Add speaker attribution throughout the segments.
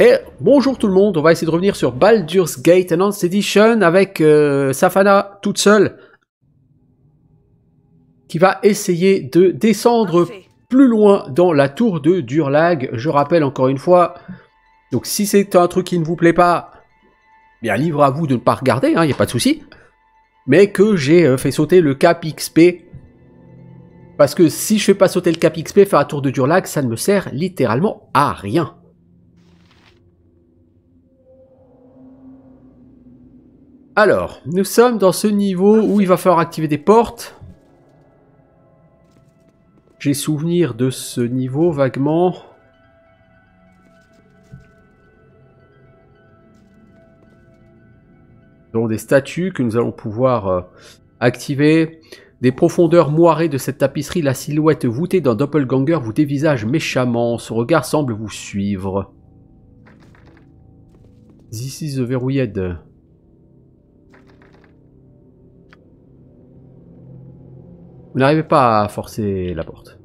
Speaker 1: Et bonjour tout le monde, on va essayer de revenir sur Baldur's Gate Enhanced Edition avec euh, Safana toute seule qui va essayer de descendre
Speaker 2: Parfait.
Speaker 1: plus loin dans la tour de Durlag. Je rappelle encore une fois, donc si c'est un truc qui ne vous plaît pas, bien libre à vous de ne pas regarder, il n'y a pas de souci. Mais que j'ai euh, fait sauter le cap XP. Parce que si je fais pas sauter le cap XP, faire la tour de Durlag, ça ne me sert littéralement à rien. Alors, nous sommes dans ce niveau où il va falloir activer des portes. J'ai souvenir de ce niveau vaguement. Donc des statues que nous allons pouvoir euh, activer. Des profondeurs moirées de cette tapisserie, la silhouette voûtée d'un doppelganger vous dévisage méchamment. Son regard semble vous suivre. This is the. Vous n'arrivez pas à forcer la porte.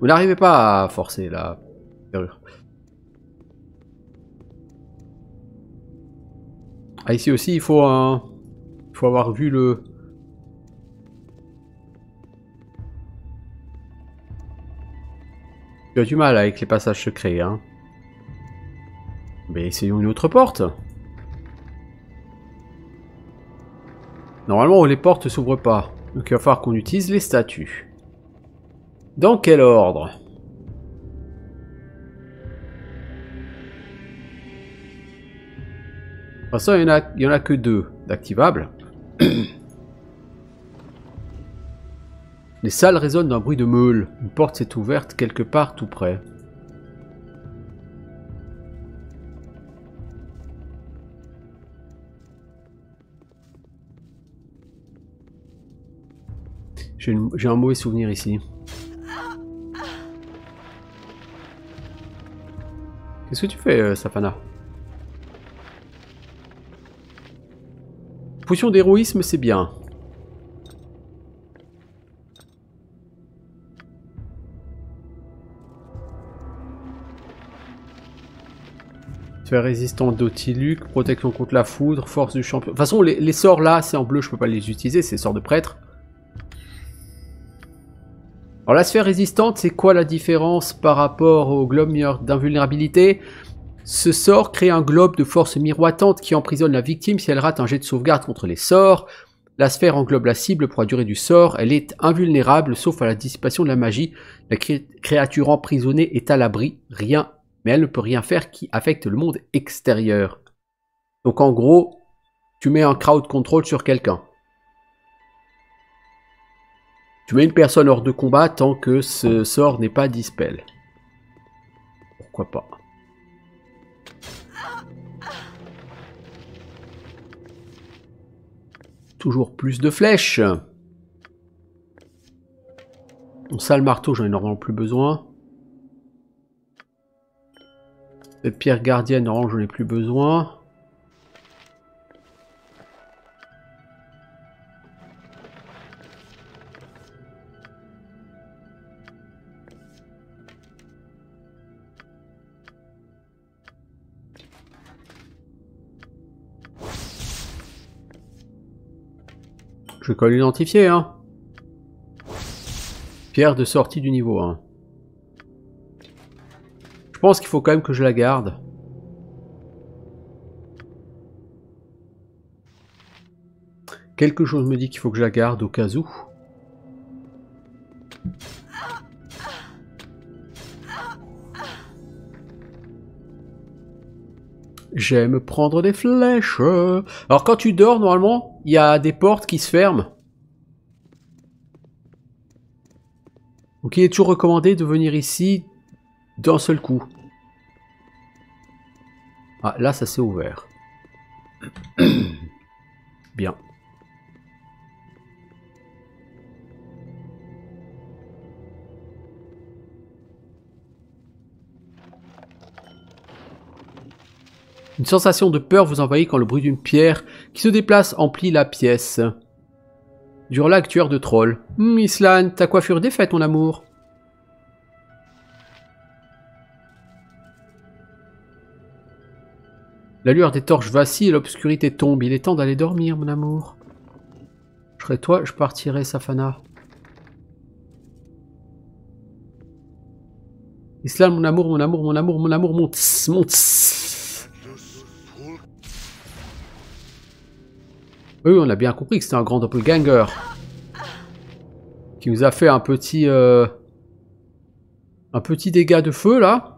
Speaker 1: Vous n'arrivez pas à forcer la serrure. Ah, ici aussi, il faut un... Il faut avoir vu le... Tu as du mal avec les passages secrets, hein. Mais essayons une autre porte. Normalement, les portes s'ouvrent pas. Donc il va falloir qu'on utilise les statues. Dans quel ordre? De toute façon, il y en a, il y en a que deux d'activables. Les salles résonnent d'un bruit de meule. Une porte s'est ouverte quelque part tout près. J'ai un mauvais souvenir ici. Qu'est-ce que tu fais, euh, Safana? Potion d'héroïsme, c'est bien. Sphère résistant d'Otiluc, protection contre la foudre, force du champion. De toute façon, les, sorts là, c'est en bleu, je peux pas les utiliser, c'est sorts de prêtre. Alors la sphère résistante, c'est quoi la différence par rapport au globe d'invulnérabilité? Ce sort crée un globe de force miroitante qui emprisonne la victime si elle rate un jet de sauvegarde contre les sorts. La sphère englobe la cible pour la durée du sort. Elle est invulnérable sauf à la dissipation de la magie. La cré- créature emprisonnée est à l'abri. Rien, mais elle ne peut rien faire qui affecte le monde extérieur. Donc en gros, tu mets un crowd control sur quelqu'un. Tu mets une personne hors de combat tant que ce sort n'est pas dispel. Pourquoi pas Toujours plus de flèches. Bon, ça, le marteau, j'en ai normalement plus besoin. Cette pierre gardienne, normalement, j'en ai plus besoin. Je vais quand hein. Pierre de sortie du niveau 1. Je pense qu'il faut quand même que je la garde. Quelque chose me dit qu'il faut que je la garde au cas où. J'aime prendre des flèches. Alors quand tu dors, normalement, il y a des portes qui se ferment. Donc il est toujours recommandé de venir ici d'un seul coup. Ah, là, ça s'est ouvert. Bien. Une sensation de peur vous envahit quand le bruit d'une pierre qui se déplace emplit la pièce. Durlac, tueur de trolls. Hum, Islan, ta coiffure défaite, mon amour. La lueur des torches vacille et l'obscurité tombe. Il est temps d'aller dormir, mon amour. Je serais toi, je partirais, Safana. Islam, mon amour, mon amour, mon amour, mon amour, mon tss, mon tss. Oui, on a bien compris que c'était un grand doppelganger. Qui nous a fait un petit... Euh, un petit dégât de feu, là.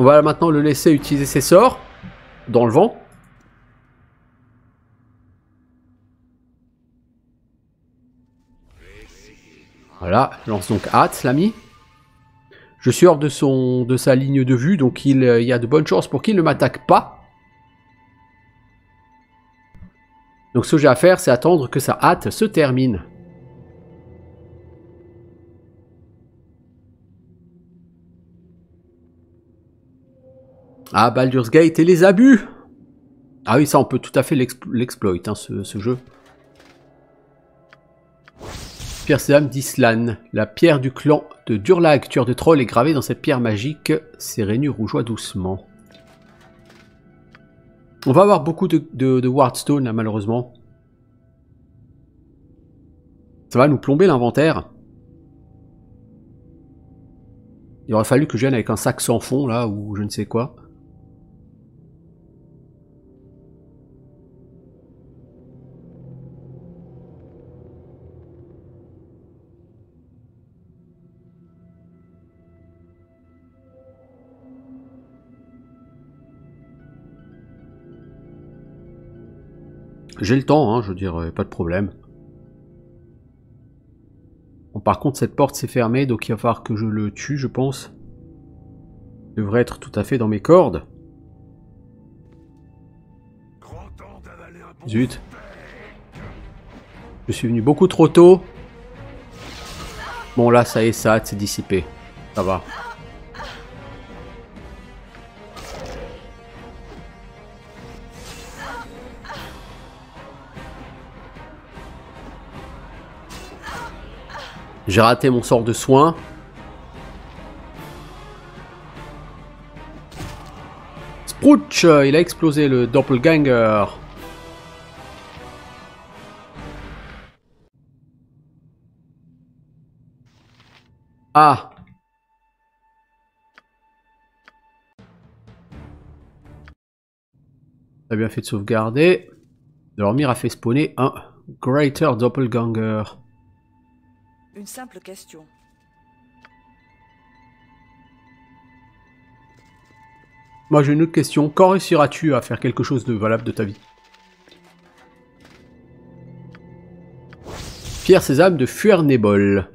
Speaker 1: On va maintenant le laisser utiliser ses sorts dans le vent. Voilà, lance donc hâte, l'ami. Je suis hors de, sa ligne de vue, donc il, euh, y a de bonnes chances pour qu'il ne m'attaque pas. Donc ce que j'ai à faire, c'est attendre que sa hâte se termine. Ah, Baldur's Gate et les abus Ah oui, ça on peut tout à fait l'exploit, hein, ce, jeu. Pierre Sésame d'Islan. La pierre du clan de Durlag, tueur de troll, est gravée dans cette pierre magique. Ses rainures rougeoient doucement. On va avoir beaucoup de, de, Wardstone, malheureusement. Ça va nous plomber l'inventaire. Il aurait fallu que je vienne avec un sac sans fond, là, ou je ne sais quoi. J'ai le temps, hein, je veux dire, pas de problème. Bon, par contre, cette porte s'est fermée, donc il va falloir que je le tue, je pense. devrait être tout à fait dans mes cordes. Zut. Je suis venu beaucoup trop tôt. Bon, là, ça est, ça c'est dissipé. Ça va. J'ai raté mon sort de soin. Sprouch Il a explosé le doppelganger. Ah T'as bien fait de sauvegarder. Dormir a fait spawner un Greater Doppelganger.
Speaker 2: Une simple question.
Speaker 1: Moi j'ai une autre question. Quand réussiras-tu à faire quelque chose de valable de ta vie? Pierre Sésame de Fuernébol.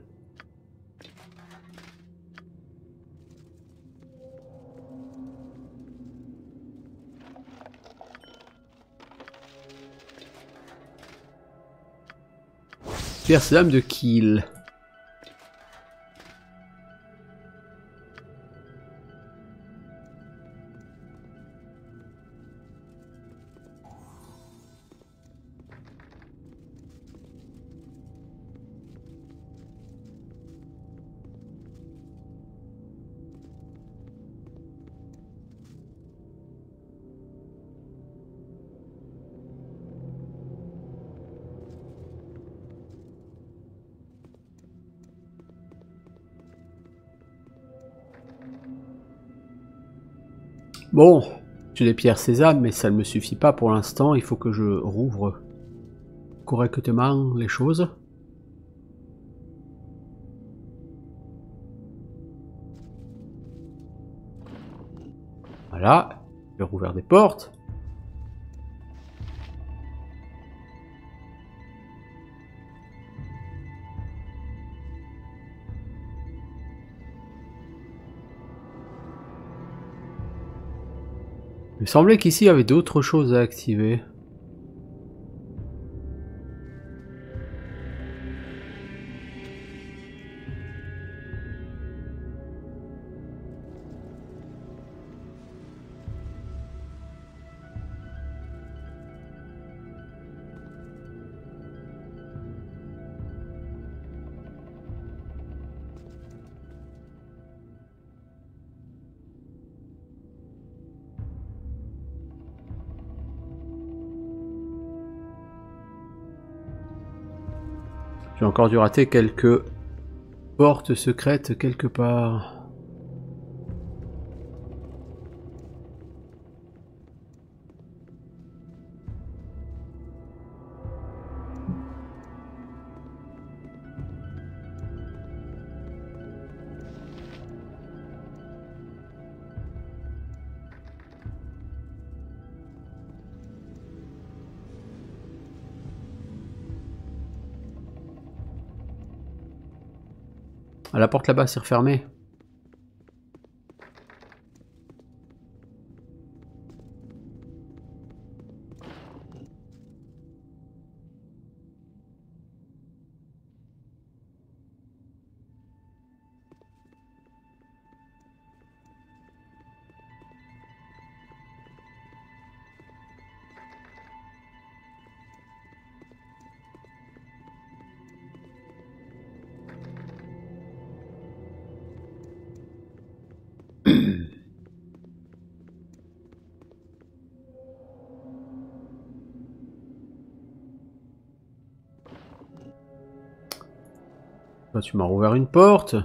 Speaker 1: Pierre Sésame de Kiel. Bon, j'ai des pierres sésame, mais ça ne me suffit pas pour l'instant. Il faut que je rouvre correctement les choses. Voilà, j'ai rouvert des portes. Il me semblait qu'ici il y avait d'autres choses à activer. Encore dû rater quelques portes secrètes quelque part. Ah, la porte là-bas, c'est refermé. Bah, tu m'as rouvert une porte.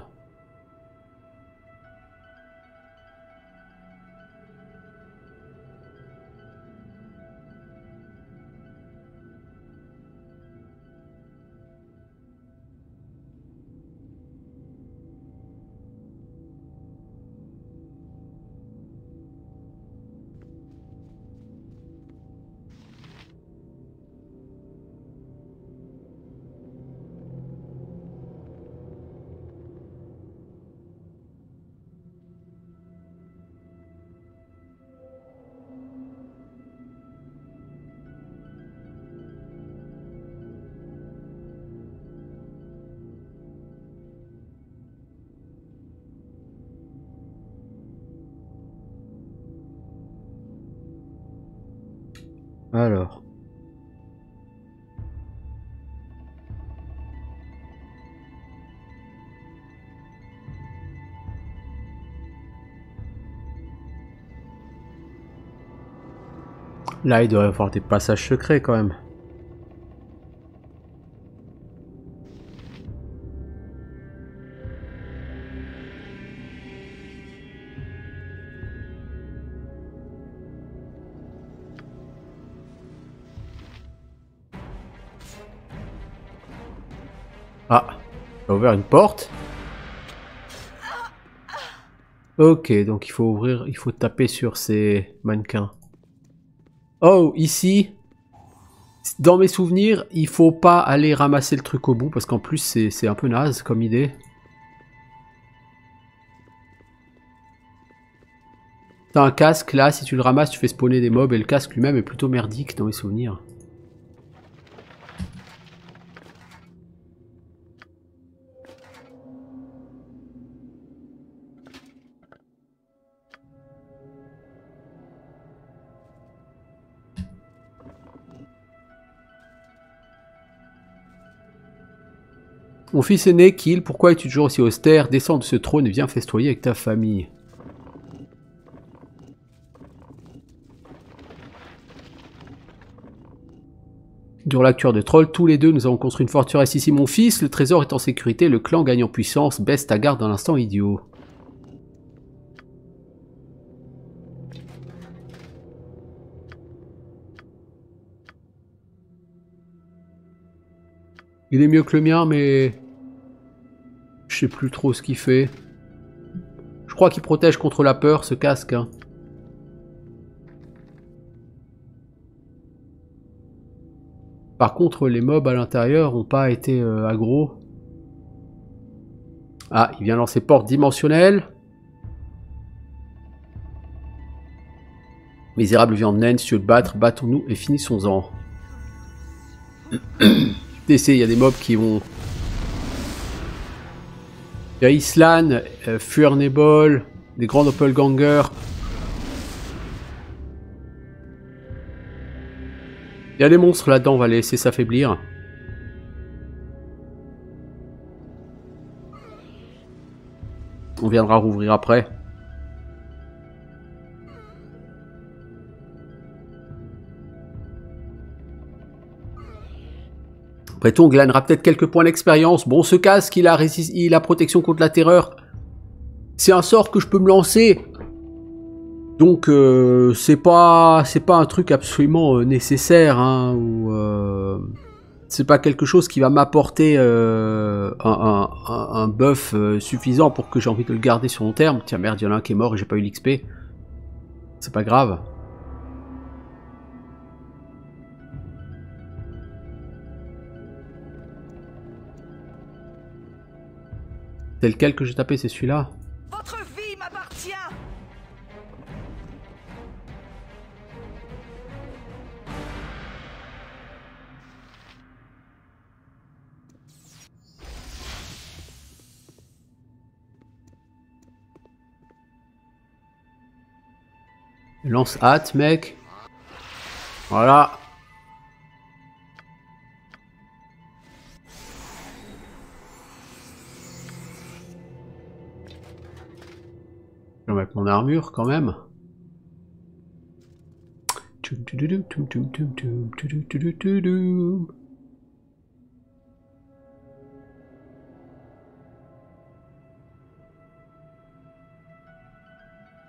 Speaker 1: Là, il doit y avoir des passages secrets quand même. Ah, ouvert une porte. Ok, donc il faut ouvrir, il faut taper sur ces mannequins. Oh, ici, dans mes souvenirs, il faut pas aller ramasser le truc au bout, parce qu'en plus c'est un peu naze comme idée. T'as un casque là, si tu le ramasses, tu fais spawner des mobs, et le casque lui-même est plutôt merdique dans mes souvenirs. Mon fils aîné, Kill, pourquoi es-tu toujours aussi austère? Descends de ce trône et viens festoyer avec ta famille. Durant l'actuaire de troll, tous les deux, nous avons construit une forteresse ici, mon fils. Le trésor est en sécurité, le clan gagne en puissance. Baisse ta garde dans l'instant idiot. Il est mieux que le mien, mais... Je sais plus trop ce qu'il fait. Je crois qu'il protège contre la peur, ce casque. Hein. Par contre, les mobs à l'intérieur n'ont pas été euh, aggro. Ah, il vient lancer porte dimensionnelle. Misérable viande naine, si tu veux te battre, battons-nous et finissons-en. il y a des mobs qui vont... Il y a Islan, euh, des grands doppelgangers. Il y a des monstres là-dedans, on va les laisser s'affaiblir. On viendra rouvrir après. Après tout, on glanera peut-être quelques points d'expérience. Bon, ce casque, il a, il protection contre la terreur. C'est un sort que je peux me lancer. Donc, euh, c'est pas, un truc absolument euh, nécessaire, hein, euh, c'est pas quelque chose qui va m'apporter un, un, buff suffisant pour que j'ai envie de le garder sur long terme. Tiens, merde, il y en a un qui est mort et j'ai pas eu l'XP. C'est pas grave. C'est lequel que j'ai tapé, c'est celui-là
Speaker 2: Votre vie m'appartient
Speaker 1: Lance hâte, mec. Voilà. Je vais mettre mon armure quand même.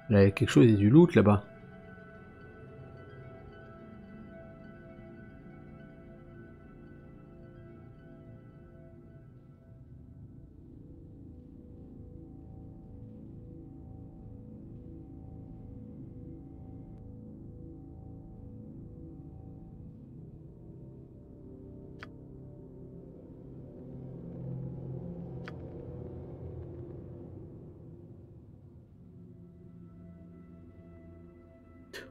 Speaker 1: Là, il y a quelque chose, il du loot là-bas.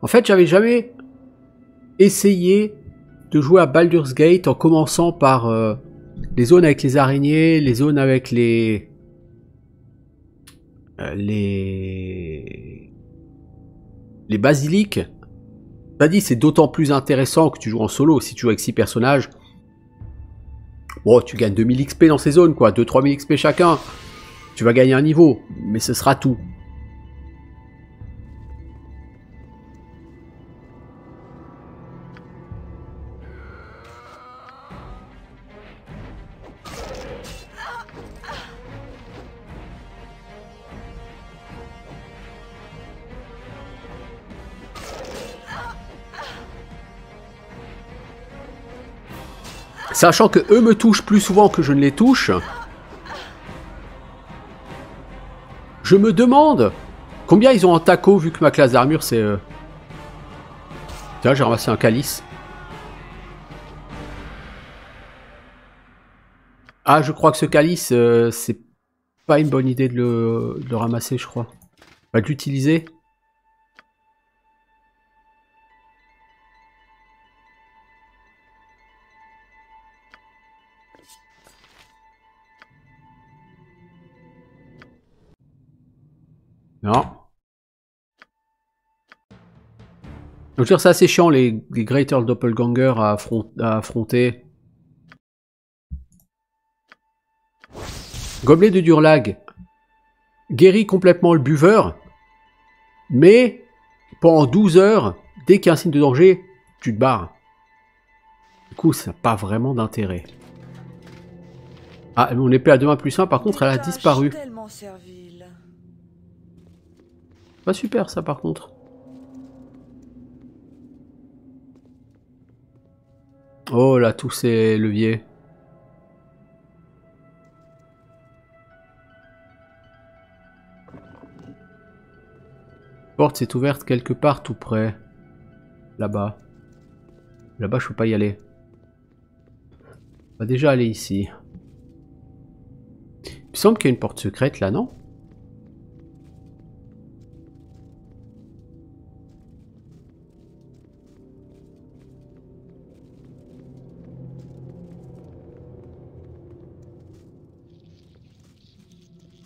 Speaker 1: En fait, j'avais jamais essayé de jouer à Baldur's Gate en commençant par euh, les zones avec les araignées, les zones avec les euh, les les basiliques. T'as dit, c'est d'autant plus intéressant que tu joues en solo. Si tu joues avec 6 personnages, bon, tu gagnes 2000 XP dans ces zones, quoi, 2-3000 XP chacun. Tu vas gagner un niveau, mais ce sera tout. Sachant que eux me touchent plus souvent que je ne les touche, je me demande combien ils ont en taco vu que ma classe d'armure c'est... euh, Tiens, j'ai ramassé un calice. Ah, je crois que ce calice, euh, c'est pas une bonne idée de le, ramasser, je crois. Bah, de l'utiliser. Non. Donc, je veux dire, c'est assez chiant les, les Greater Doppelganger à, affron- à affronter. Gobelet de Durlag guérit complètement le buveur, mais pendant 12 heures, dès qu'il y a un signe de danger, tu te barres. Du coup, ça n'a pas vraiment d'intérêt. Ah, mon épée à 2 mains plus 1, par contre, elle a disparu. Pas super ça par contre. Oh là, tous ces leviers. Porte s'est ouverte quelque part tout près. Là-bas. Là-bas, je peux pas y aller. On va déjà aller ici. Il semble qu'il y a une porte secrète là, non?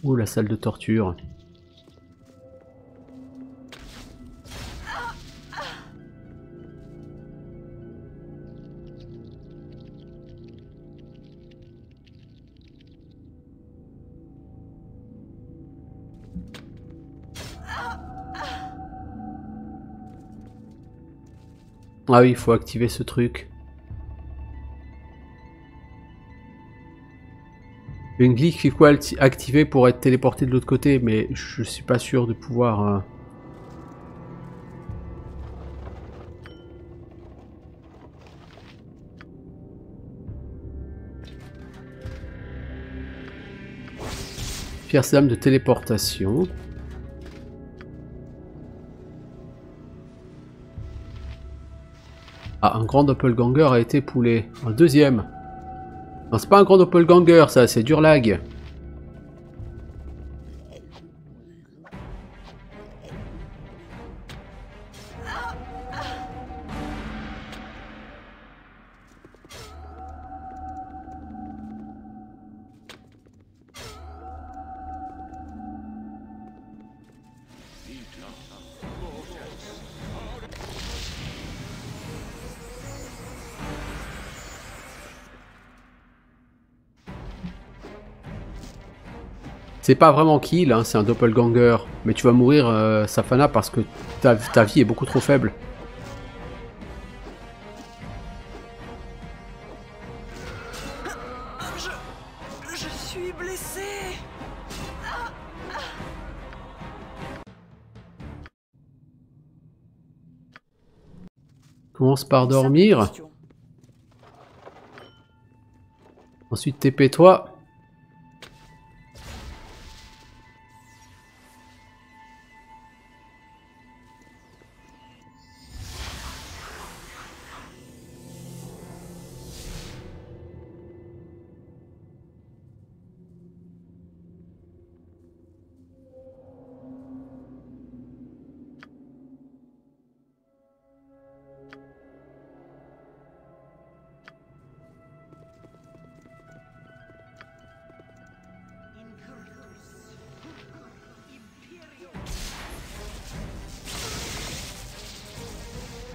Speaker 1: Ouh, la salle de torture. Ah oui, il faut activer ce truc. Une glitch qu'il faut acti- activer pour être téléporté de l'autre côté, mais je suis pas sûr de pouvoir... euh, Pierre Dame de téléportation. Ah, un grand doppelganger a été poulé. Un deuxième. Non, c'est pas un grand doppelganger, ça, c'est Durlag. C'est pas vraiment kill, hein, c'est un doppelganger. Mais tu vas mourir, euh, Safana, parce que ta, ta vie est beaucoup trop faible.
Speaker 2: Je. Je suis blessé.
Speaker 1: Commence par dormir.
Speaker 2: Simple question.
Speaker 1: Ensuite,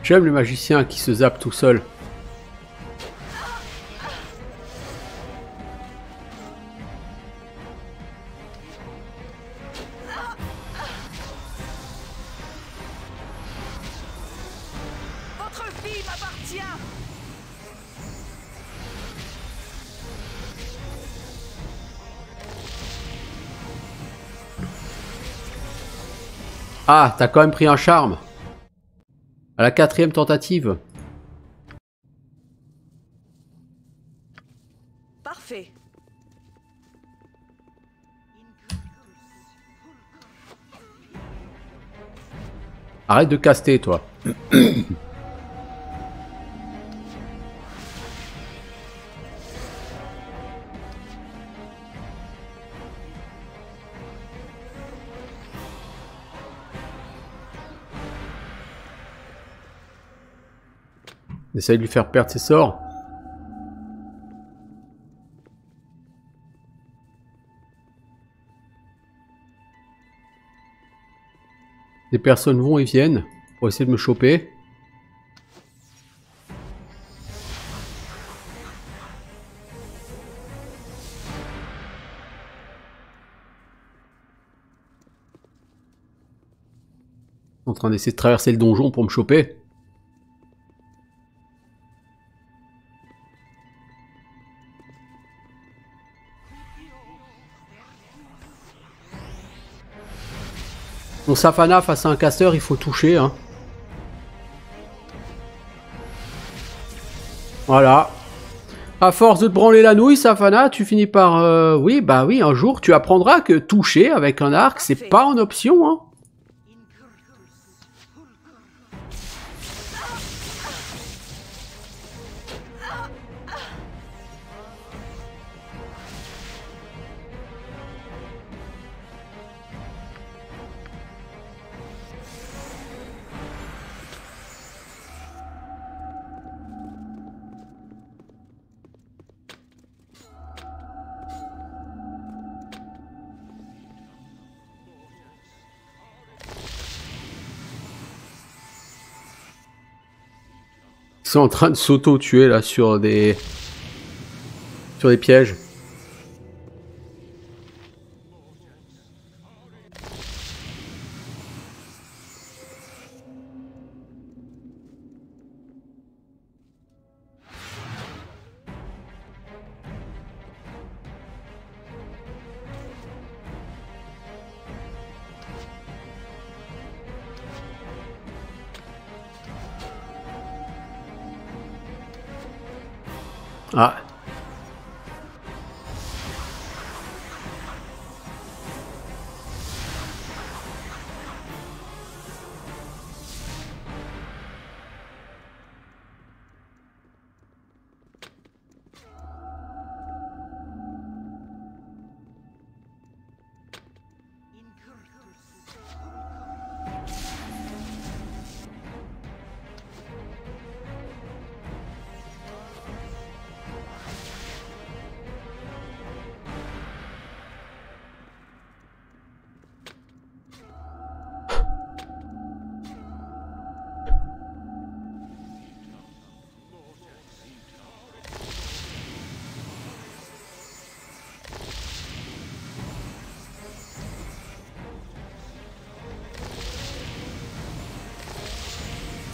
Speaker 1: J'aime les magiciens qui se zappent tout
Speaker 2: m'appartient.
Speaker 1: Ah, t'as quand même pris un charme. À la quatrième tentative.
Speaker 2: Parfait.
Speaker 1: Arrête de caster, toi. Lui faire perdre ses sorts. Des personnes vont et viennent pour essayer de me choper. En train d'essayer de traverser le donjon pour me choper. Mon Safana face à un casseur, il faut toucher. Hein. Voilà. À force de te branler la nouille, Safana, tu finis par... euh, Oui, bah oui, un jour, tu apprendras que toucher avec un arc, c'est pas en option. Hein. En train de s'auto-tuer là sur des... Sur des pièges.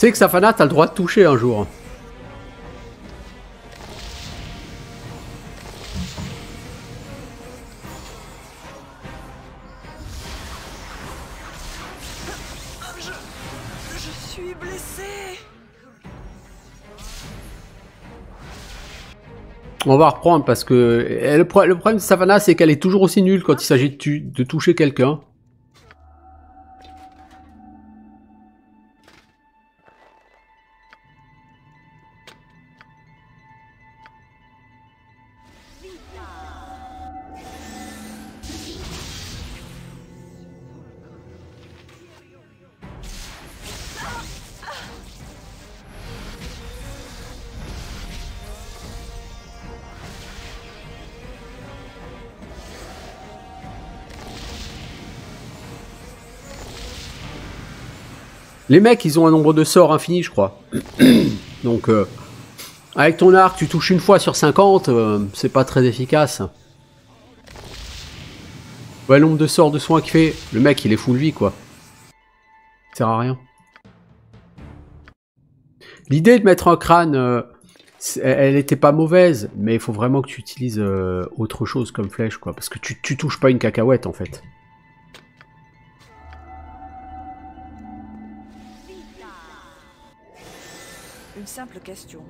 Speaker 1: Sais que Safana, t'as le droit de toucher un jour. On va reprendre parce que et le, pro- le problème de Savannah, c'est qu'elle est toujours aussi nulle quand il s'agit de toucher quelqu'un. Les mecs, ils ont un nombre de sorts infini, je crois. Donc, euh, avec ton arc, tu touches une fois sur 50, euh, c'est pas très efficace. Ouais, le nombre de sorts de soins qu'il fait, le mec, il est full vie, quoi. Ça sert à rien. L'idée de mettre un crâne, euh, elle était pas mauvaise, mais il faut vraiment que tu utilises autre chose comme flèche, quoi. Parce que tu, tu touches pas une cacahuète, en fait.
Speaker 2: Une simple question.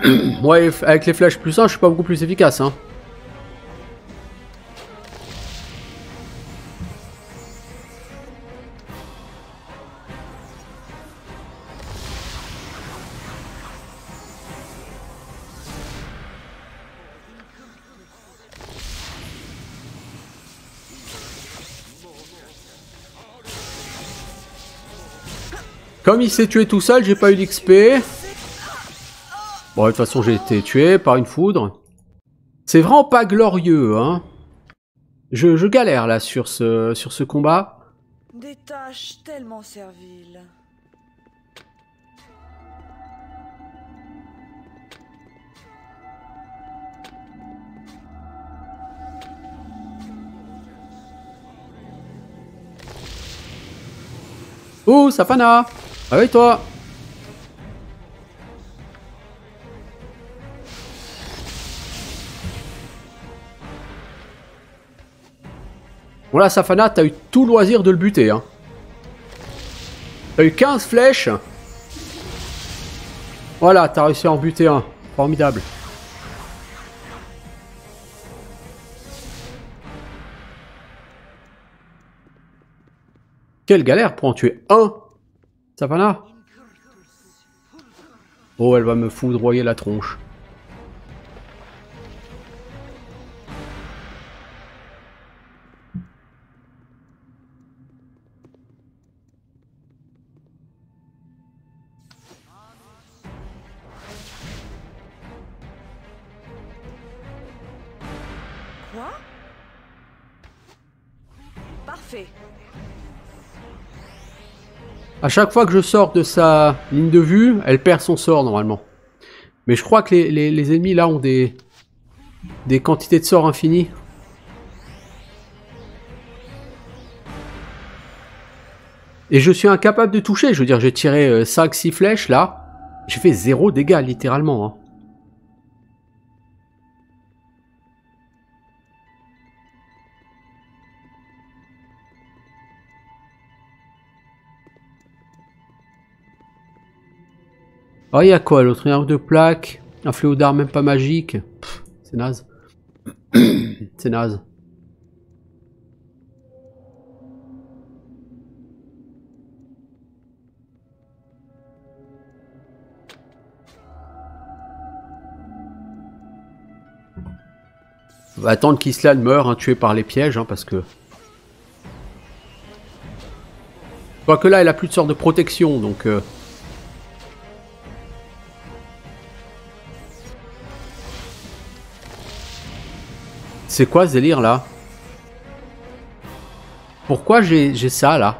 Speaker 1: Ouais, avec les flèches plus 1, je suis pas beaucoup plus efficace, hein. Comme il s'est tué tout seul, j'ai pas eu d'XP. Bon, de toute façon, j'ai été tué par une foudre. C'est vraiment pas glorieux, hein. Je, je galère là sur ce, sur ce combat.
Speaker 2: Des tâches tellement serviles.
Speaker 1: Oh, Safana Avec Voilà, Safana, t'as eu tout loisir de le buter, hein. T'as eu 15 flèches. Voilà, t'as réussi à en buter un. Formidable. Quelle galère pour en tuer un Savannah Oh, elle va me foudroyer la tronche. À chaque fois que je sors de sa ligne de vue, elle perd son sort normalement. Mais je crois que les, les- ennemis là ont des, des quantités de sorts infinies. Et je suis incapable de toucher. Je veux dire, j'ai tiré 5-6 flèches là. J'ai fait zéro dégâts littéralement. hein. Oh, il y a quoi l'autre Une arme de plaque? Un fléau d'armes même pas magique? C'est naze. C'est naze. On va attendre qu'Islan meure, hein, tué par les pièges, hein, parce que... Quoique là, elle a plus de sorte de protection, donc... euh, C'est quoi ce délire là? Pourquoi j'ai ça là?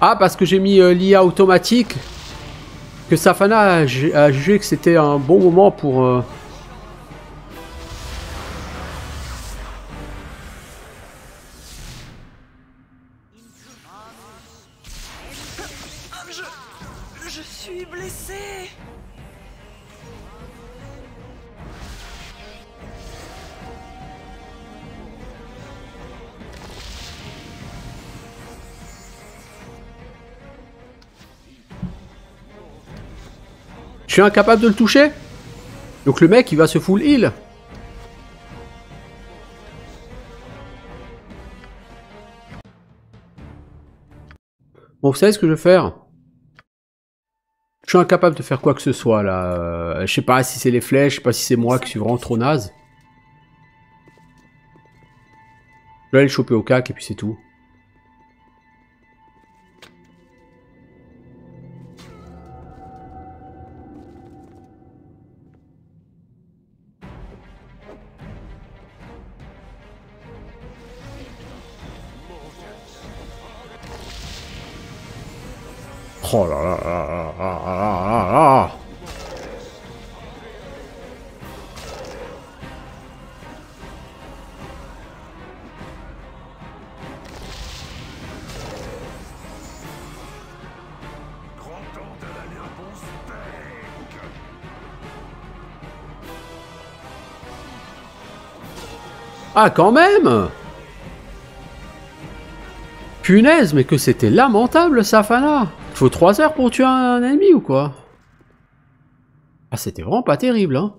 Speaker 1: Ah parce que j'ai mis euh, l'IA automatique? Que Safana a jugé que c'était un bon moment pour... euh,
Speaker 2: suis
Speaker 1: incapable de le toucher Donc le mec il va se full heal Bon vous savez ce que je vais faire? Je suis incapable de faire quoi que ce soit là. Euh, Je sais pas si c'est les flèches, je sais pas si c'est moi qui suis vraiment trop naze. Je vais aller le choper au cac et puis c'est tout. Ah quand même! Punaise, mais que c'était lamentable, Safana faut 3 heures pour tuer un ennemi ou quoi? Ah, c'était vraiment pas terrible, hein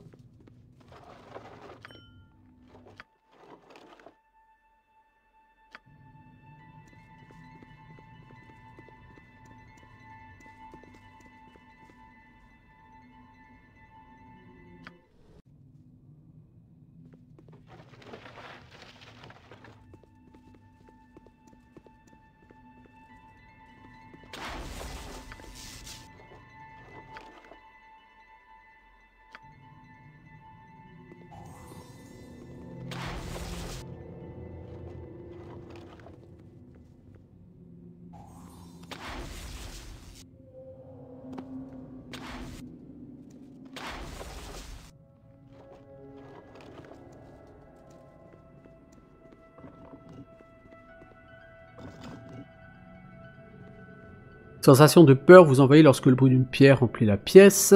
Speaker 1: Sensation de peur vous envahit lorsque le bruit d'une pierre remplit la pièce.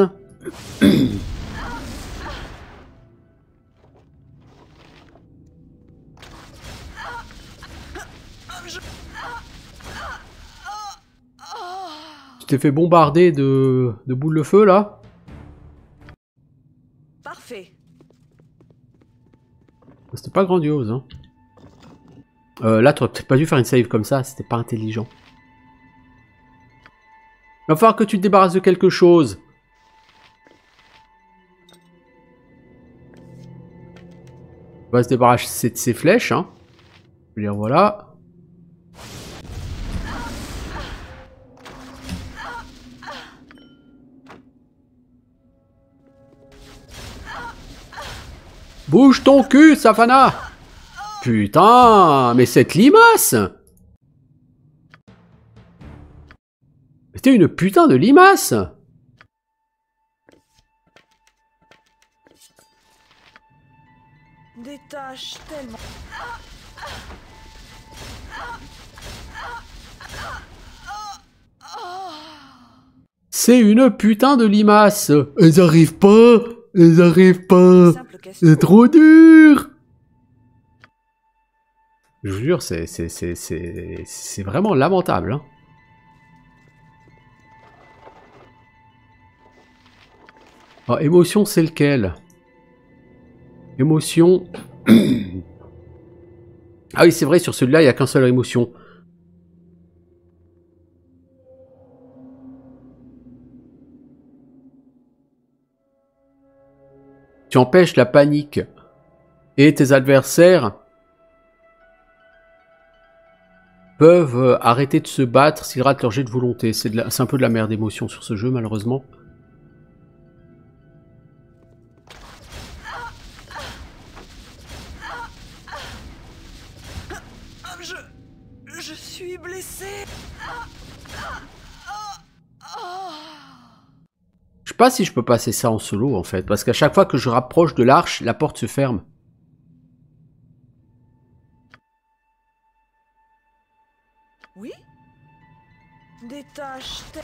Speaker 1: Tu t'es fait bombarder de, de boules de feu là
Speaker 2: Parfait.
Speaker 1: C'était pas grandiose. Hein. Euh, là, t'aurais peut-être pas dû faire une save comme ça, c'était pas intelligent. Va falloir que tu te débarrasses de quelque chose. On va se débarrasser de ces flèches. Hein. Je veux dire, voilà. Bouge ton cul, Safana Putain, mais cette limace C'était une putain de limace
Speaker 2: Des tâches tellement...
Speaker 1: C'est une putain de limace Elles arrivent pas Elles arrivent pas. C'est trop dur Je vous jure, c'est c'est- c'est- c'est- c'est vraiment lamentable. Hein. Ah, émotion, c'est lequel? Émotion... ah oui, c'est vrai, sur celui-là, il n'y a qu'un seul émotion. Tu empêches la panique et tes adversaires peuvent arrêter de se battre s'ils ratent leur jet de volonté. C'est un peu de la merde d'émotion sur ce jeu, malheureusement. Pas si je peux passer ça en solo, en fait, parce qu'à chaque fois que je rapproche de l'arche, la porte se ferme.
Speaker 2: Oui? Te-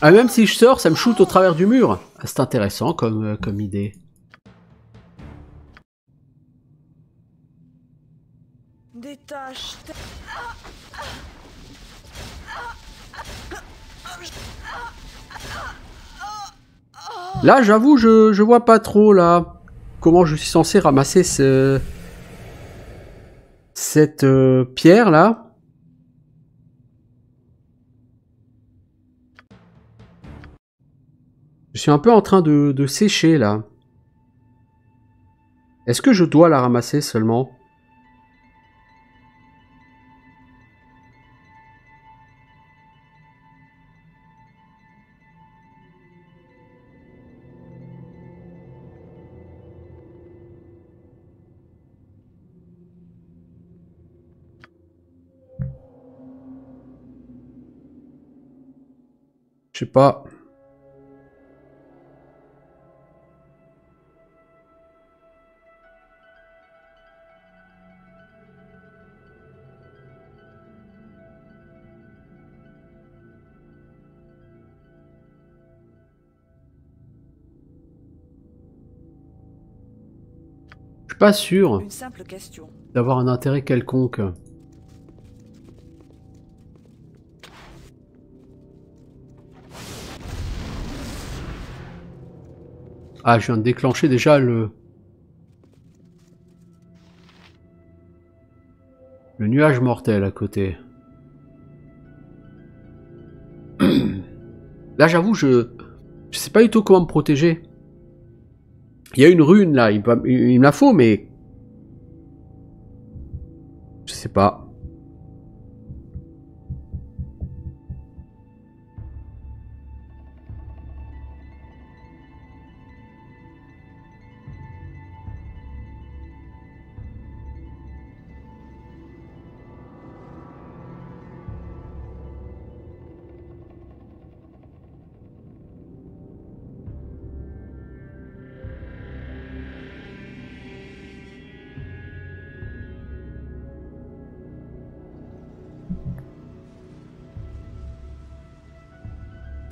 Speaker 1: Ah, même si je sors, ça me shoot au travers du mur. Ah, c'est intéressant comme, euh, comme idée. Là, j'avoue, je, vois pas trop, là, comment je suis censé ramasser ce... cette euh, pierre, là. Je suis un peu en train de, de sécher, là. Est-ce que je dois la ramasser seulement? Sais pas. Je suis pas sûr
Speaker 2: Une simple question.
Speaker 1: d'avoir un intérêt quelconque. Ah, je viens de déclencher déjà le... Le nuage mortel à côté. Là, j'avoue, je... Je sais pas du tout comment me protéger. Il y a une rune, là. Il, il me la faut, mais... Je sais pas.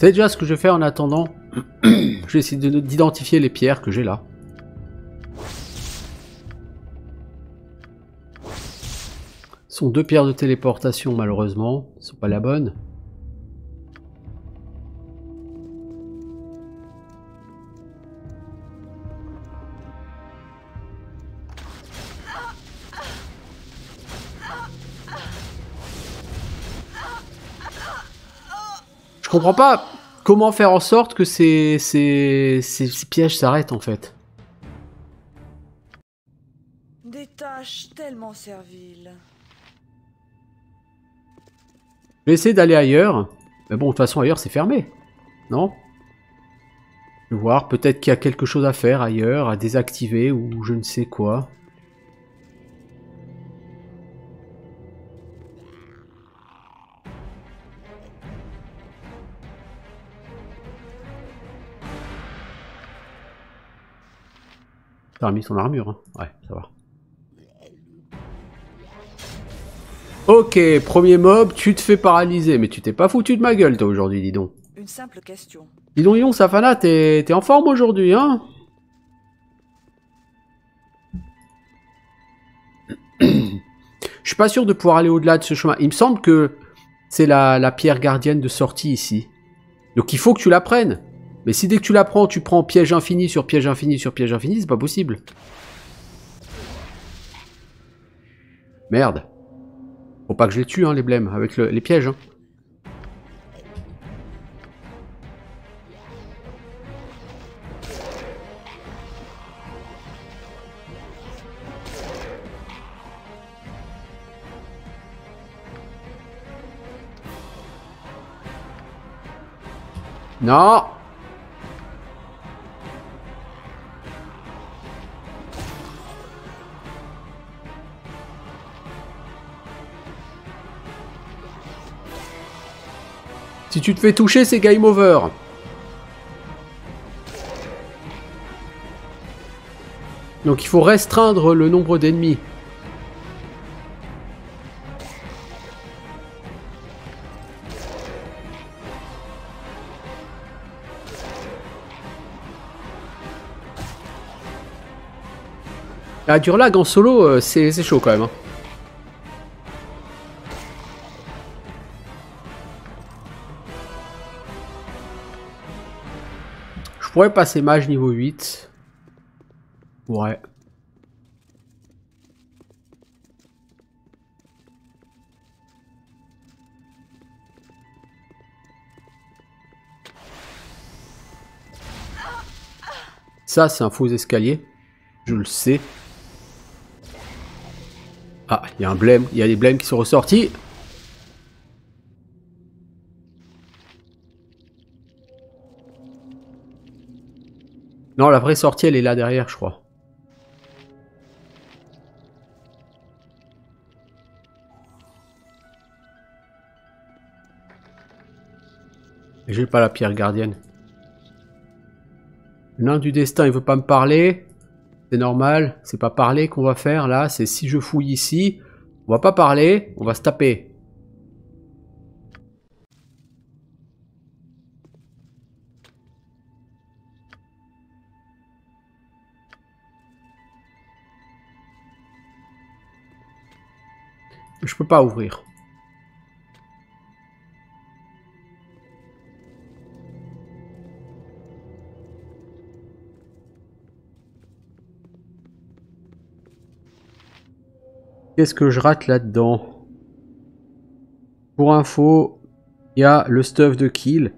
Speaker 1: C'est déjà ce que je fais en attendant. je vais essayer de- d'identifier les pierres que j'ai là. Ce sont deux pierres de téléportation malheureusement. Ce sont pas la bonne. Comprends pas comment faire en sorte que ces, ces, ces, ces pièges s'arrêtent en fait.
Speaker 2: Des tâches tellement serviles.
Speaker 1: Je vais essayer d'aller ailleurs. Mais bon, de toute façon, ailleurs, c'est fermé. Non? Je vais voir, peut-être qu'il y a quelque chose à faire ailleurs, à désactiver ou je ne sais quoi. T'as remis son armure, hein Ouais, ça va. Ok, premier mob, tu te fais paralyser. Mais tu t'es pas foutu de ma gueule, toi, aujourd'hui, dis donc.
Speaker 2: Une simple question.
Speaker 1: Dis donc, Yon, Safana, t'es t'es en forme aujourd'hui, hein Je suis pas sûr de pouvoir aller au-delà de ce chemin. Il me semble que c'est la, la pierre gardienne de sortie ici. Donc il faut que tu la prennes. Mais si dès que tu la prends, tu prends piège infini sur piège infini sur piège infini, c'est pas possible. Merde. Faut pas que je les tue, hein, les blêmes, avec le- les pièges. Hein. Non Si tu te fais toucher, c'est game over. Donc il faut restreindre le nombre d'ennemis. Ah, Durlag en solo, euh, c'est c'est chaud quand même. hein. Pourrais passer mage niveau 8. Ouais. Ça, c'est un faux escalier. Je le sais. Ah, il y a un blême. Il y a des blêmes qui sont ressortis. Non, la vraie sortie, elle est là derrière, je crois. J'ai pas la pierre gardienne. Le du destin, il veut pas me parler. C'est normal, c'est pas parler qu'on va faire là, c'est si je fouille ici, on va pas parler, on va se taper. Je peux pas ouvrir. Qu'est-ce que je rate là-dedans? Pour info, il y a le stuff de kill.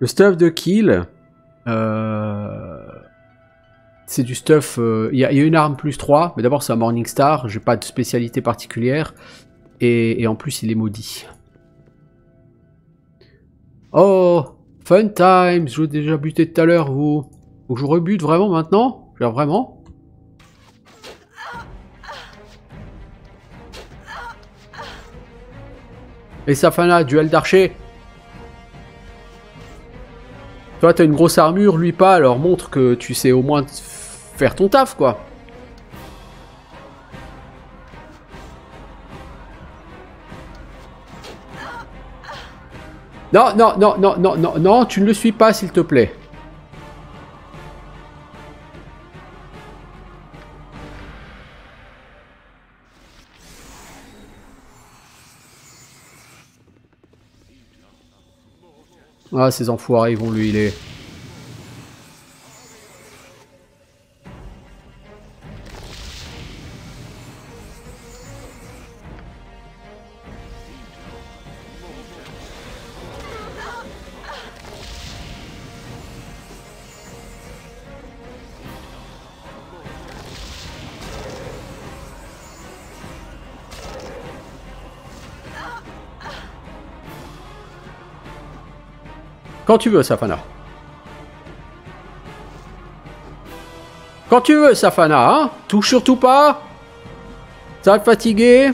Speaker 1: Le stuff de kill, euh, c'est du stuff... euh, Il y, a- une arme plus 3, mais d'abord c'est un Morningstar, j'ai pas de spécialité particulière. Et, en plus il est maudit. Oh Fun times Je vous ai déjà buté tout à l'heure, vous. Faut je rebute vraiment maintenant Genre vraiment Et Safana, duel d'archer. Toi, t'as une grosse armure, lui pas, alors montre que tu sais au moins faire ton taf, quoi. Non, non, non, non, non, non, non, tu ne le suis pas, s'il te plaît. Ah, ces enfoirés, ils vont lui healer. Quand tu veux, Safana. Quand tu veux, Safana, hein Touche surtout pas. Ça va te fatiguer.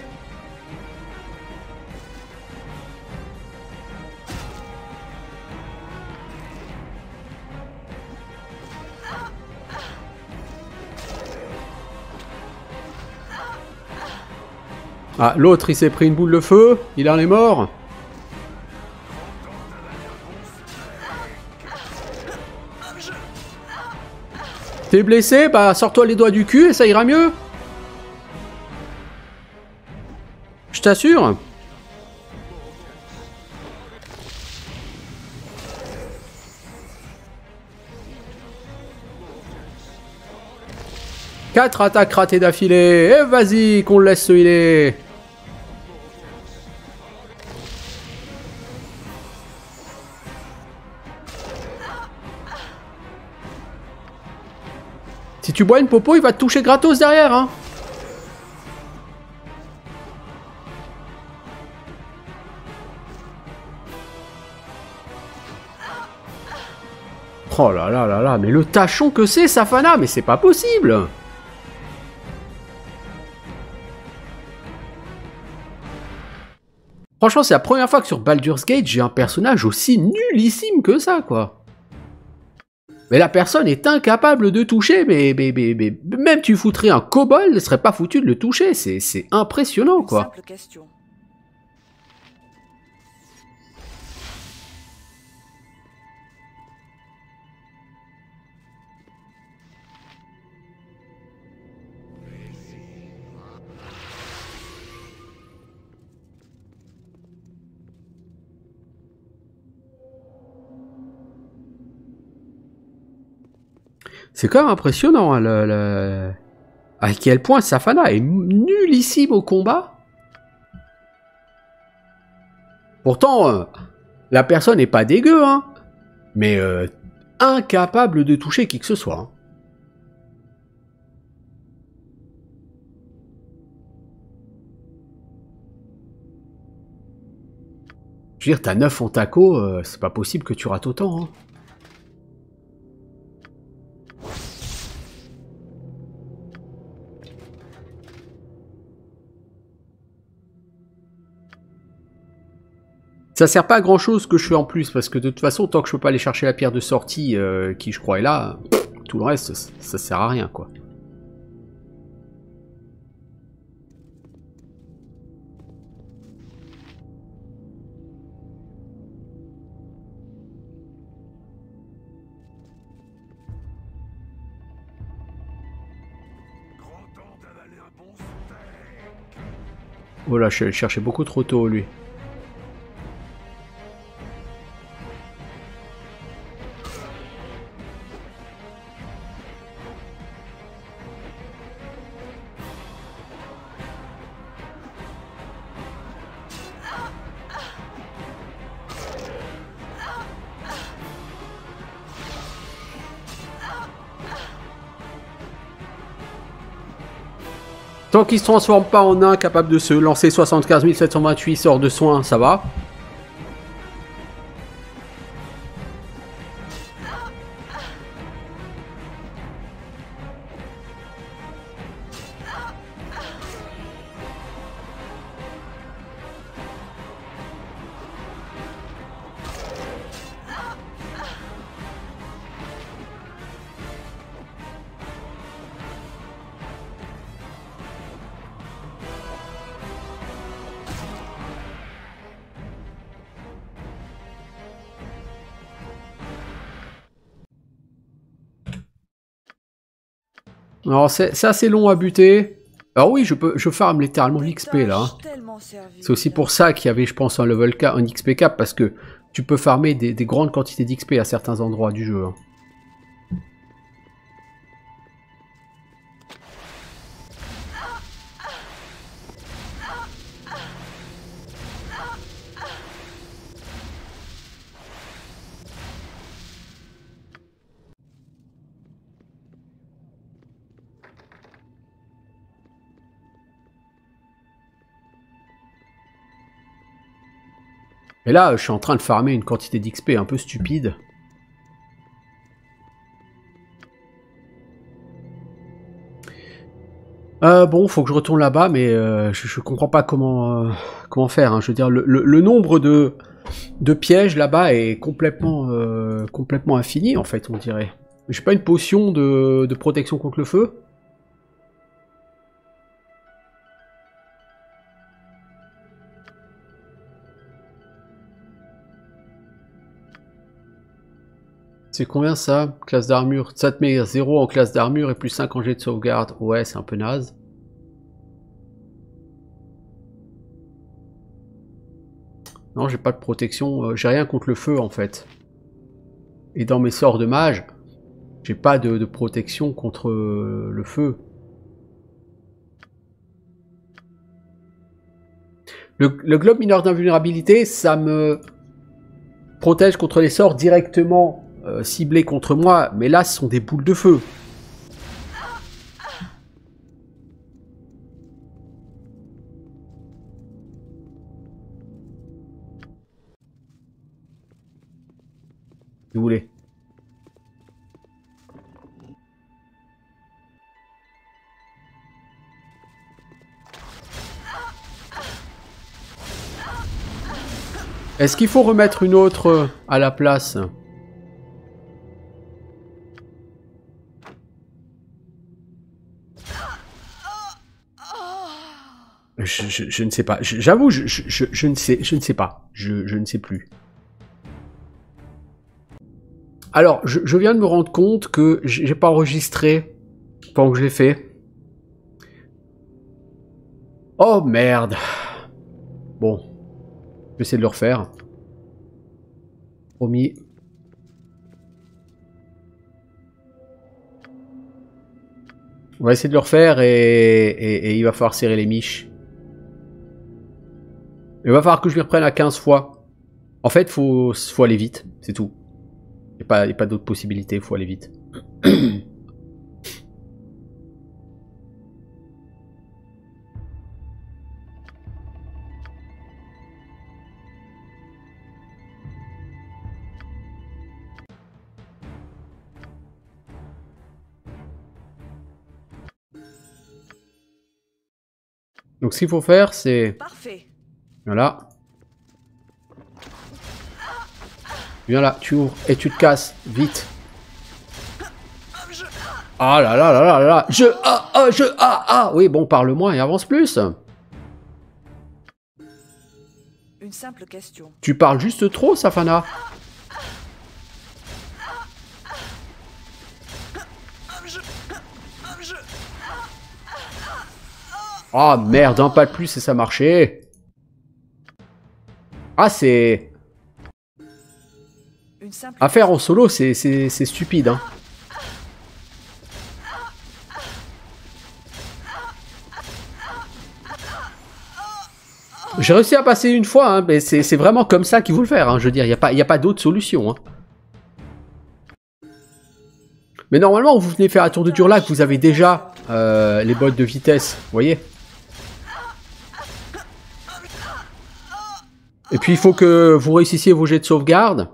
Speaker 1: Ah, l'autre, il s'est pris une boule de feu. Il en est mort. T'es blessé Bah, sors-toi les doigts du cul et ça ira mieux. Je t'assure. Quatre attaques ratées d'affilée. Et vas-y, qu'on le laisse se healer. Si tu bois une popo, il va te toucher gratos derrière, hein. Oh là là là là, mais le tachon que c'est, Safana, mais c'est pas possible Franchement, c'est la première fois que sur Baldur's Gate, j'ai un personnage aussi nullissime que ça, quoi. Mais la personne est incapable de toucher, mais, mais, mais, mais même tu foutrais un kobold, ne serait pas foutu de le toucher. C'est impressionnant, quoi. C'est quand même impressionnant, hein, le, à quel point Safana est nullissime au combat. Pourtant, euh, la personne n'est pas dégueu, hein, mais euh, incapable de toucher qui que ce soit. hein. Je veux dire, t'as 9 en taco, euh, c'est pas possible que tu rates autant. Hein. Ça sert pas à grand chose que je fais en plus, parce que de toute façon, tant que je peux pas aller chercher la pierre de sortie, euh, qui je crois est là, tout le reste, ça, ça sert à rien, quoi. Oh là, je cherchais beaucoup trop tôt, lui. Tant qu'il se transforme pas en un capable de se lancer 75 728 sorts de soins, ça va. Alors c'est assez long à buter. Alors oui, je peux, je farm littéralement l'XP là. hein. C'est aussi pour ça qu'il y avait, je pense, un level cap, un XP cap, parce que tu peux farmer des, des grandes quantités d'XP à certains endroits du jeu. Et là, je suis en train de farmer une quantité d'XP un peu stupide. Euh, bon, faut que je retourne là-bas, mais euh, je, je comprends pas comment, euh, faire. hein. Je veux le, nombre de, pièges là-bas est complètement, infini, en fait, on dirait. J'ai pas une potion de protection contre le feu C'est combien ça Classe d'armure? Ça te met 0 en classe d'armure et plus 5 en jet de sauvegarde. Ouais, c'est un peu naze. Non, j'ai pas de protection. euh, j'ai rien contre le feu en fait. Et dans mes sorts de mage, j'ai pas de, protection contre euh, le feu. Le globe mineur d'invulnérabilité, ça me protège contre les sorts directement euh, contre moi, mais là, ce sont des boules de feu. Si vous voulez. Est-ce qu'il faut remettre une autre euh, à la place? Je, ne sais pas. J'avoue, je, ne sais, je ne sais pas. Je, ne sais plus. Alors, je, viens de me rendre compte que j'ai pas enregistré pendant que je l'ai fait. Oh merde. Bon, je vais essayer de le refaire. Promis. On va essayer de le refaire et il va falloir serrer les miches. Il va falloir que je m'y reprenne à 15 fois. En fait, faut, faut aller vite, c'est tout. Il n'y a pas, y a pas d'autre possibilité, faut aller vite. Donc ce qu'il faut faire, c'est...
Speaker 2: Parfait.
Speaker 1: Voilà. Viens là, tu ouvres et tu te casses, vite. Ah là là là là là là Je... Ah ah je... Ah ah Oui, bon, parle moins et avance plus.
Speaker 2: Une simple question.
Speaker 1: Tu parles juste trop, Safana. Ah merde, un pas de plus et ça marchait. Ah, c'est... À faire en solo, c'est stupide, hein. J'ai réussi à passer une fois, hein, mais c'est vraiment comme ça qu'il faut le faire. Hein. Je veux dire, il n'y a pas, y a pas d'autre solution. Hein. Mais normalement, vous venez faire un tour de Durlac, vous avez déjà euh, les bottes de vitesse, vous voyez Et puis, il faut que vous réussissiez vos jets de sauvegarde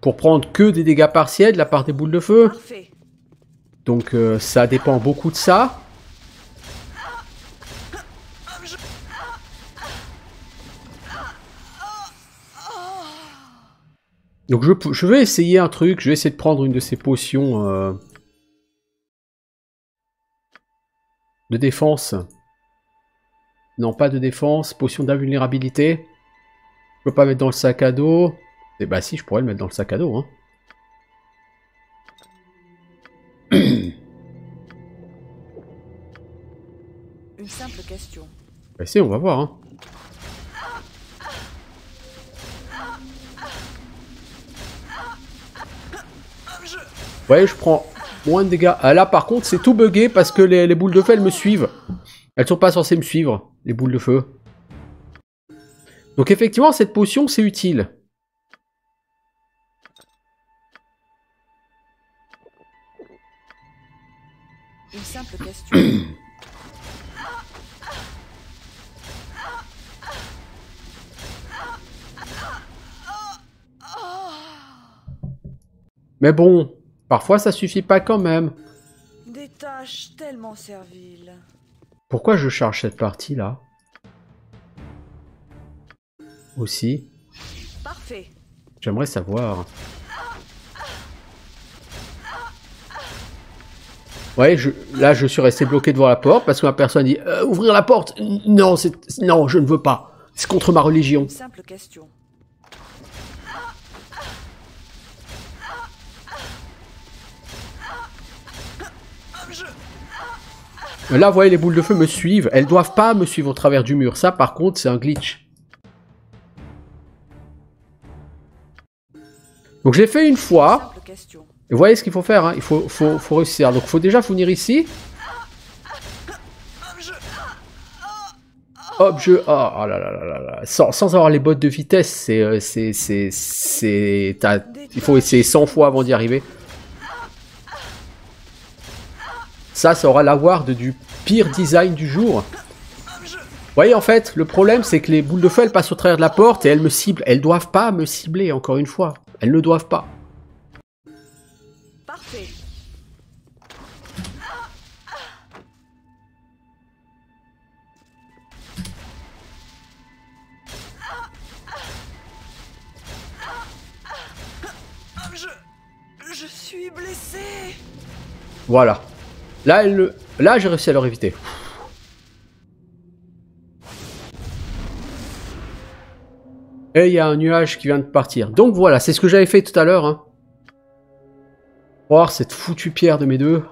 Speaker 1: pour prendre que des dégâts partiels de la part des boules de feu. Donc, euh, ça dépend beaucoup de ça. Donc je vais essayer un truc, je vais essayer de prendre une de ces potions euh, de défense. Non, pas de défense, potion d'invulnérabilité. Je peux pas mettre dans le sac à dos. Et bah si, je pourrais le mettre dans le sac à dos. Hein.
Speaker 2: Une simple question.
Speaker 1: Bah si, on va voir. Hein. Ouais, je prends moins de dégâts. Ah, là, par contre, c'est tout bugué parce que les, les boules de feu, elles me suivent. Elles sont pas censées me suivre, les boules de feu. Donc effectivement, cette potion, c'est utile. Mais bon, parfois ça suffit pas quand même.
Speaker 2: Des tâches tellement serviles.
Speaker 1: Pourquoi je charge cette partie là aussi,
Speaker 2: Parfait.
Speaker 1: j'aimerais savoir. Ouais, je, là je suis resté bloqué devant la porte parce que ma personne dit Euh, ouvrir la porte. Non, c'est non, je ne veux pas. C'est contre ma religion.
Speaker 2: Une simple question.
Speaker 1: Là, vous voyez, les boules de feu me suivent. Elles doivent pas me suivre au travers du mur. Ça, par contre, c'est un glitch. Donc, je l'ai fait une fois. Et vous voyez ce qu'il faut faire. hein. Il faut, faut, faut réussir. Donc, il faut déjà venir ici. Hop, je... Oh, oh là là là là là. Sans, sans avoir les bottes de vitesse, c'est... euh, c'est... c'est... Il faut essayer 100 fois avant d'y arriver. Ça, ça aura l'award du pire design du jour. Vous voyez, en fait, le problème, c'est que les boules de feu, elles passent au travers de la porte et elles me ciblent. Elles doivent pas me cibler, encore une fois. Elles ne doivent pas.
Speaker 2: Parfait. Je... Je suis blessé.
Speaker 1: Voilà. Là, elle le- Là j'ai réussi à leur éviter. Et il y a un nuage qui vient de partir. Donc voilà, c'est ce que j'avais fait tout à l'heure. Hein. Voir cette foutue pierre de mes deux.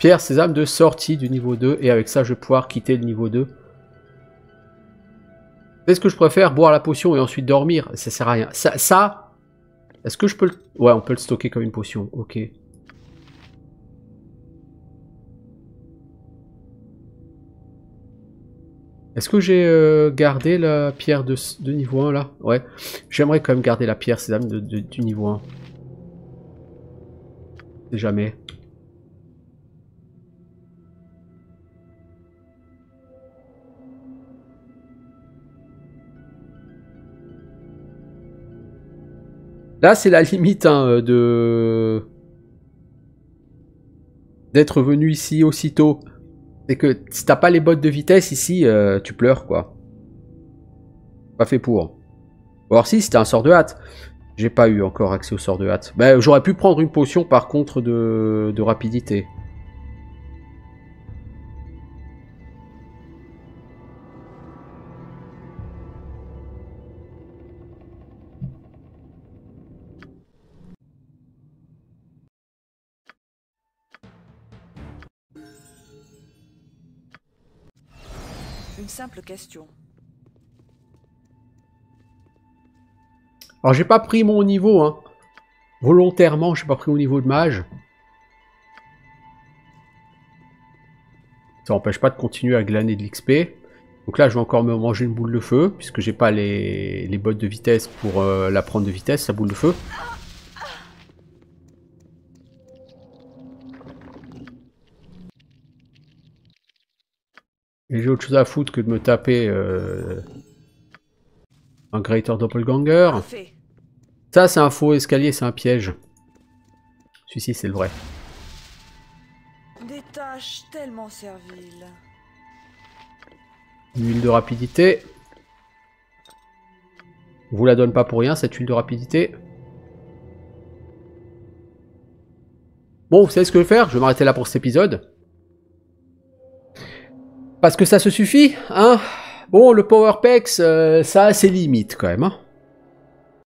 Speaker 1: Pierre sésame de sortie du niveau 2. Et avec ça, je vais pouvoir quitter le niveau 2. Est-ce que je préfère boire la potion et ensuite dormir Ça sert à rien. Ça, ça est-ce que je peux le... Ouais, on peut le stocker comme une potion. Ok. Est-ce que j'ai euh, gardé la pierre de, niveau 1 là? Ouais. J'aimerais quand même garder la pierre sésame de, de- du niveau 1. C'est jamais. Là, c'est la limite hein, de d'être venu ici aussitôt. C'est que si t'as pas les bottes de vitesse ici, euh, tu pleures quoi. Pas fait pour. Ou Alors si, c'était un sort de hâte. J'ai pas eu encore accès au sort de hâte. Ben, j'aurais pu prendre une potion par contre de rapidité. Alors j'ai pas pris mon niveau, hein. Volontairement, j'ai pas pris mon niveau de mage. Ça n'empêche pas de continuer à glaner de l'XP. Donc là, je vais encore me manger une boule de feu, puisque j'ai pas les, les bottes de vitesse pour euh, la prendre de vitesse, sa boule de feu. J'ai autre chose à foutre que de me taper euh, un Greater Doppelganger.
Speaker 2: Parfait.
Speaker 1: Ça, c'est un faux escalier, c'est un piège. Celui-ci, c'est le vrai.
Speaker 2: Des tâches tellement serviles.
Speaker 1: Une huile de rapidité. On vous la donne pas pour rien, cette huile de rapidité. Bon, vous savez ce que je vais faire? Je vais m'arrêter là pour cet épisode. Parce que ça se suffit, hein? Bon, le Power Pex, euh, ça a ses limites quand même, hein